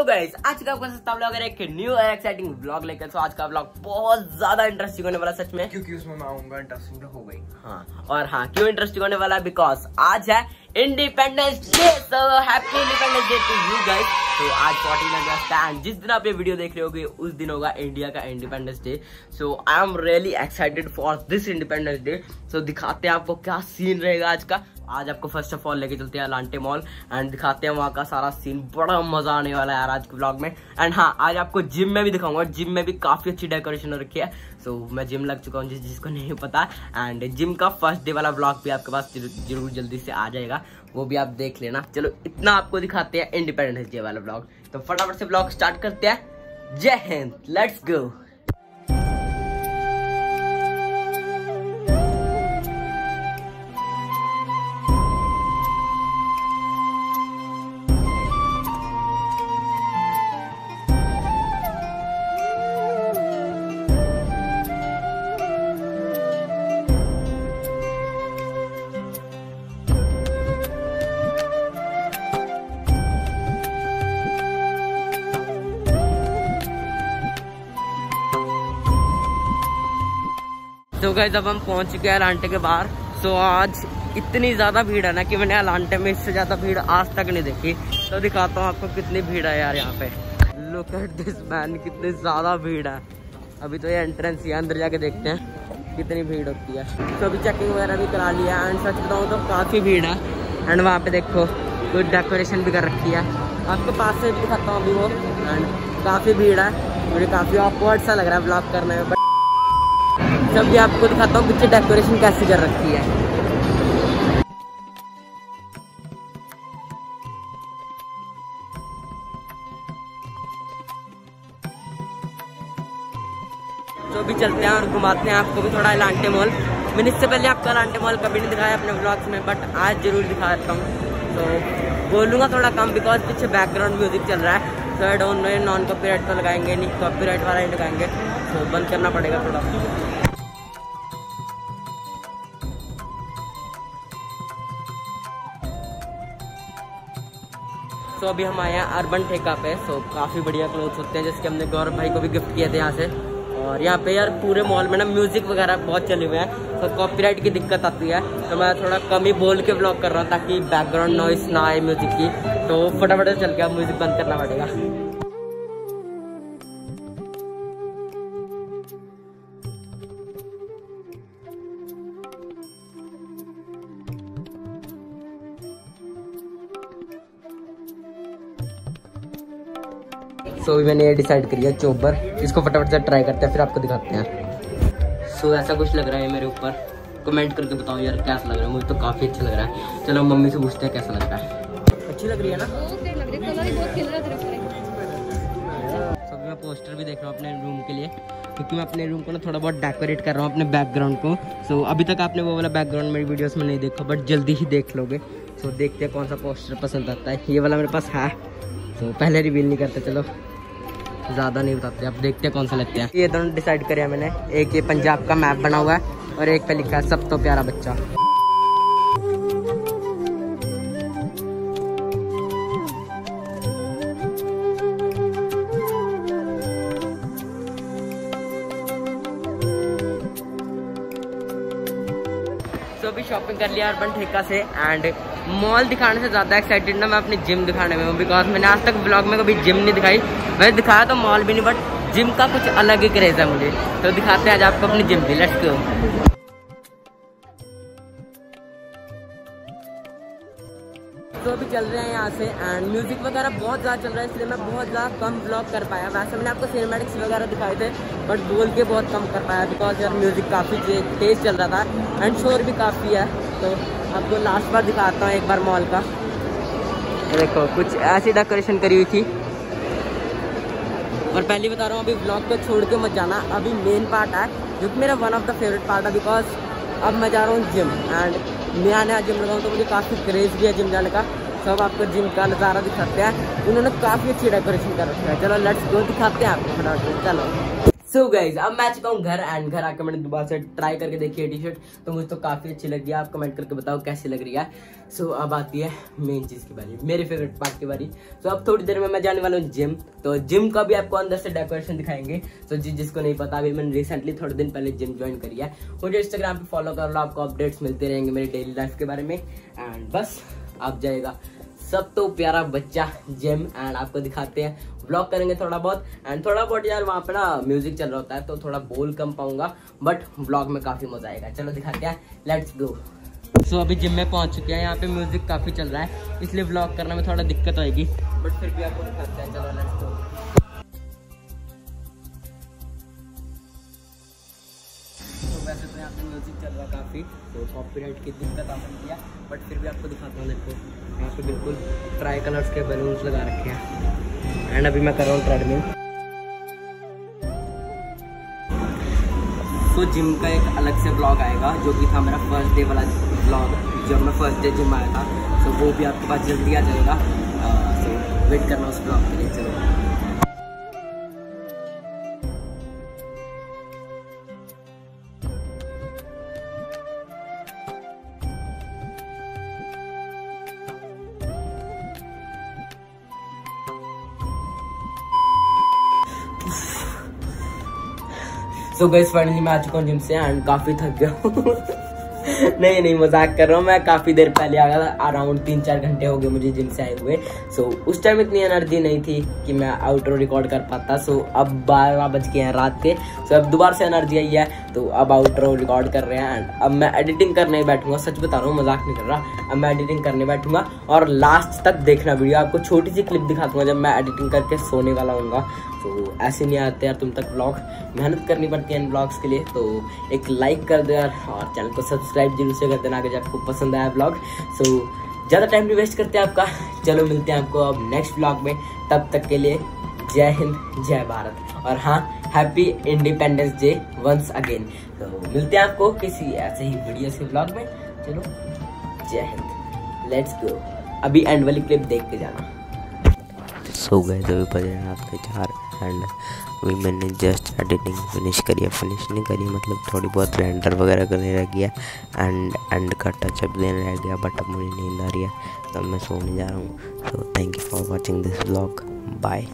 So guys आज का आपका सस्ता ब्लॉग है एक न्यू एक्साइटिंग ब्लॉग लेकर सो आज का ब्लॉग बहुत ज़्यादा इंटरेस्टिंग होने वाला सच में। क्योंकि उसमें मैं आऊँगा इंटरेस्टिंग हो गई। हाँ और हाँ क्यों इंटरेस्टिंग होने वाला बिकॉज़ आज है independence day so happy independence day to you guys तो आज 14 अगस्त है एंड जिस दिन आप ये वीडियो देख रहे होगे उस दिन होगा इंडिया का independence day so I am really excited for this independence day so दिखाते हैं आपको क्या सीन रहेगा आज का। आज आपको फ़र्स्ट ऑफ़ ऑल लेके चलते हैं लांटे मॉल एंड दिखाते हैं वहाँ का सारा सीन बड़ा मज़ा आने वाला है यार आज के ब्लॉग में। एंड हाँ आज आपको जिम में भी दिखाऊँगा। जिम में भी काफ़ी अच्छी डेकोरेशन रखी है। सो so, मैं जिम लग चुका हूँ जिस जिसको नहीं पता। एंड जिम का फ़र्स्ट डे वाला ब्लॉग भी आपके पास ज़रूर जल्दी से आ जाएगा। वो भी आप देख लेना। चलो इतना आपको दिखाते हैं इंडिपेंडेंस डे वाला ब्लॉग तो फटाफट से ब्लॉग स्टार्ट करते हैं। जय हिंद। लेट्स गो तो गए जब हम पहुँच चुके हैं अलांटे के बाहर। तो आज इतनी ज़्यादा भीड़ है ना कि मैंने अलांटे में इससे ज़्यादा भीड़ आज तक नहीं देखी। तो दिखाता हूँ आपको कितनी भीड़ है यार यहाँ पे। लुक एट दिस मैन कितनी ज़्यादा भीड़ है। अभी तो ये एंट्रेंस ही अंदर जाके देखते हैं कितनी भीड़ होती है। तो अभी चेकिंग वगैरह भी करा लिया एंड सच बताऊँ तो काफ़ी भीड़ है। एंड वहाँ पे देखो कुछ डेकोरेशन भी कर रखी है। आपके पास से भी दिखाता हूँ अभी वो। एंड काफ़ी भीड़ है। मुझे काफ़ी ऑकवर्ड सा लग रहा है ब्लॉग करने में सब भी आपको दिखाता हूँ पीछे डेकोरेशन कैसी कर रखी है। तो भी चलते हैं और घुमाते हैं, आपको भी थोड़ा लांटे मॉल मैंने इससे पहले आपका लांटे मॉल कभी नहीं दिखाया अपने ब्लॉग्स में बट आज ज़रूर दिखा देता हूँ। तो बोलूँगा थोड़ा कम बिकॉज़ पीछे बैकग्राउंड म्यूज़िक चल रहा है। तो I don't know non copyright तो लगाएँगे नहीं कॉपीराइट वाला ही लगाएँगे। तो बंद करना पड़ेगा थोड़ा। सो अभी हम आए हैं अर्बन ठेका पे सो काफ़ी बढ़िया क्लोथ होते हैं, जिसके हमने गौरव भाई को भी गिफ्ट किए थे यहाँ से। और यहाँ पे यार पूरे मॉल में ना म्यूज़िक वगैरह बहुत चले हुए हैं तो कॉपीराइट की दिक्कत आती है। तो मैं थोड़ा कम ही बोल के ब्लॉग कर रहा हूँ ताकि बैकग्राउंड नॉइस ना आए म्यूज़िक की। तो फटाफट चल के म्यूज़िक बंद करना पड़ेगा। सो अभी मैंने ये डिसाइड करी है चोबर। इसको फटाफट से ट्राई करते हैं फिर आपको दिखाते हैं। सो so, ऐसा कुछ लग रहा है मेरे ऊपर। कमेंट करके बताओ यार कैसा लग रहा है? मुझे तो काफ़ी अच्छा लग रहा है। चलो मम्मी से पूछते हैं कैसा लग रहा है। अच्छी लग रही है ना? सब मैं पोस्टर भी देख रहा हूँ अपने रूम के लिए। क्योंकि मैं अपने रूम को ना थोड़ा बहुत डेकोरेट कर रहा हूँ अपने बैकग्राउंड को। सो so, अभी तक आपने वो वाला बैकग्राउंड मेरी वीडियोस में नहीं देखा बट जल्दी ही देख लोगे। सो so, देखते हैं कौन सा पोस्टर पसंद आता है। ये वाला मेरे पास है। तो पहले रिवील नहीं करते चलो। ज़्यादा नहीं बताते अब देखते हैं कौन सा लगता है। ये दोनों डिसाइड किया मैंने। एक ये पंजाब का मैप बना हुआ है और एक पे लिखा है, सब तो प्यारा बच्चा। तो अभी शॉपिंग कर लिया अर्बन ठेका से एंड मॉल दिखाने से ज़्यादा एक्साइटेड ना मैं अपनी जिम दिखाने में हूँ बिकॉज़ मैंने आज तक ब्लॉग में कभी जिम नहीं दिखाई। मैंने दिखाया तो मॉल भी नहीं बट जिम का कुछ अलग ही क्रेज है मुझे। तो दिखाते हैं आज आपको अपनी जिम भी लेट्स गो तो अभी चल रहे हैं यहाँ से एंड म्यूज़िक वगैरह बहुत ज़्यादा चल रहा है, इसलिए मैं बहुत ज़्यादा कम ब्लॉग कर पाया। वैसे मैंने आपको सिनेमेटिक्स वगैरह दिखाए थे बट बोल के बहुत कम कर पाया बिकॉज़ यार म्यूज़िक काफ़ी तेज़ चल रहा था एंड शोर भी काफ़ी है तो आपको लास्ट बार दिखाता हूँ एक बार मॉल का। देखो, कुछ ऐसी डेकोरेशन करी हुई थी। और पहले बता रहा हूँ, अभी ब्लॉग को छोड़ के मत जाना। अभी मेन पार्ट है, जो कि मेरा one of the favourite part है बिकॉज़ अब मैं जा रहा हूँ जिम एंड नया नया जिम लगाऊँ तो मुझे काफ़ी क्रेज़ भी है जिम जाने का। सब आपको जिम का नज़ारा दिखाते हैं। उन्होंने काफ़ी अच्छी डेकोरेशन कर रखा है। चलो लेट्स गो दिखाते हैं आपको चलो। सो गाइज़ अब मैं चुका हूँ घर एंड घर आकर मैंने दोबारा से ट्राई करके देखी है टी शर्ट तो मुझे तो काफ़ी अच्छी लगी है। आप कमेंट करके बताओ कैसी लग रही है। सो so, अब आती है मेन चीज़ की बारी मेरे फेवरेट पार्ट की बारी। सो so, अब थोड़ी देर में मैं जाने वाला हूँ जिम तो जिम का भी आपको अंदर से डेकोरेशन दिखाएँगे। सो so, जिस जिसको नहीं पता अभी मैंने रिसेंटली थोड़े दिन पहले जिम ज्वाइन करी है। मुझे इंस्टाग्राम पे फॉलो कर लो आपको अपडेट्स मिलते रहेंगे मेरी डेली लाइफ के बारे में। एंड बस आप जाएगा। सब तो प्यारा बच्चा जिम एंड आपको दिखाते हैं। ब्लॉग करेंगे थोड़ा बहुत एंड थोड़ा बहुत यार वहाँ पे ना म्यूज़िक चल रहा होता है तो थोड़ा बोल कम पाऊँगा बट ब्लॉग में काफ़ी मज़ा आएगा। चलो दिखाते हैं लेट्स गो सो अभी जिम में पहुँच चुके हैं, यहाँ पे म्यूज़िक काफ़ी चल रहा है, इसलिए ब्लॉग करने में थोड़ा दिक्कत होगी बट फिर भी आपको दिखाते हैं। चलो लेट्स गो काफ़ी तो कॉपीराइट की दिक्कत आ सकती है बट फिर भी आपको दिखाता हूँ देखो, यहाँ पे बिल्कुल ट्राई कलर्स के बैलून्स लगा रखे हैं। एंड अभी मैं कर रहा हूँ ट्रेडमिल तो जिम का एक अलग से ब्लॉग आएगा, जो कि था मेरा फ़र्स्ट डे वाला ब्लॉग जब मैं फ़र्स्ट डे जिम आया था। तो वो भी आपके पास जल्दी आ जाएगा। तो वेट करना उस ब्लॉग के लिए। सो गई फाइनली मैं आ चुका हूँ जिम से एंड काफ़ी थक गया हूँ। नहीं नहीं मज़ाक कर रहा हूँ। मैं काफ़ी देर पहले आ गया था। अराउंड तीन चार घंटे हो गए मुझे जिम से आए हुए। सो so, उस टाइम इतनी एनर्जी नहीं थी कि मैं आउटरो रिकॉर्ड कर पाता। सो so, अब बारह बज गए हैं रात के। सो so, अब दोबारा से एनर्जी आई है। तो अब आउटरो रिकॉर्ड कर रहे हैं एंड अब मैं एडिटिंग करने बैठूँगा, सच बता रहा हूँ, मज़ाक नहीं कर रहा। अब मैं एडिटिंग करने बैठूँगा, और लास्ट तक देखना वीडियो आपको छोटी सी क्लिप दिखा दूँगा जब मैं एडिटिंग करके सोने वाला हूँ तो ऐसे नहीं आते यार तुम तक ब्लॉग मेहनत करनी पड़ती है इन ब्लॉग्स के लिए तो एक लाइक कर दो यार, और चैनल को सब्सक्राइब ज़रूर से कर देना अगर आपको पसंद आया ब्लॉग सो ज़्यादा टाइम भी वेस्ट करते हैं आपका। चलो मिलते हैं आपको अब नेक्स्ट ब्लॉग में, तब तक के लिए जय हिंद, जय भारत। और हाँ happy independence day once again तो मिलते हैं आपको किसी ऐसे ही वीडियो से ब्लॉग में। चलो, जय हिंद। लेट्स गो अभी एंड वाली क्लिप देख के जाना। सो गए अभी बजे रात के चार एंड अभी मैंने जस्ट एडिटिंग फिनिश करी है। फिनिश नहीं करी मतलब थोड़ी बहुत रेंडर वगैरह करने रह गया। एंड एंड का टचअप देने रह गया बट अब मुझे नींद आ रही है तब मैं सोने जा रहा हूँ। तो thank you for watching this blog bye